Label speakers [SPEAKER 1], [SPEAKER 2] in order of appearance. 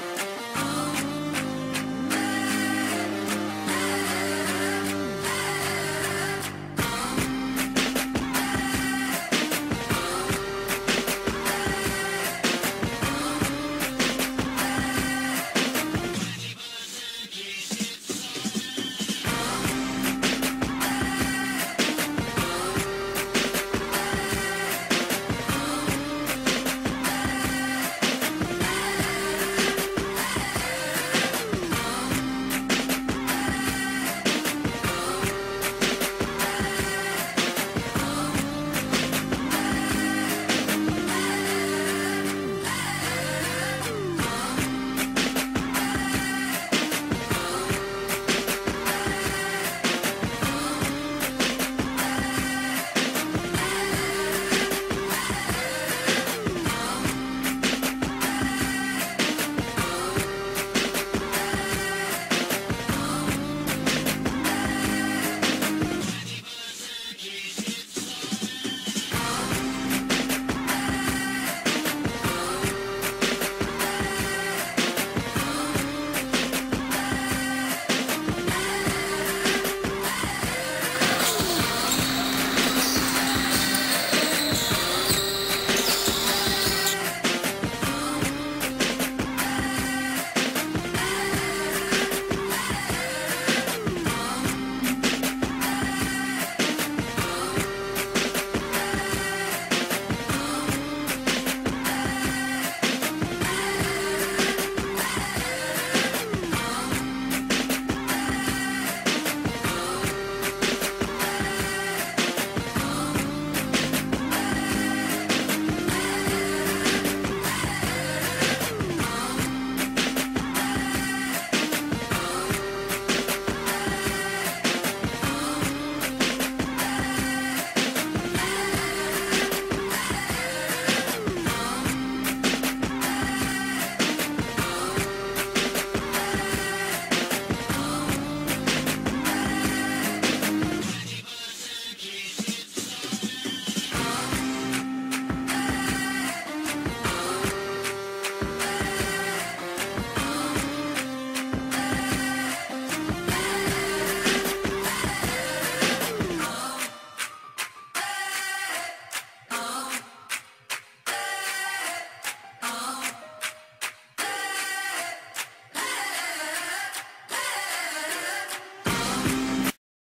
[SPEAKER 1] Bye.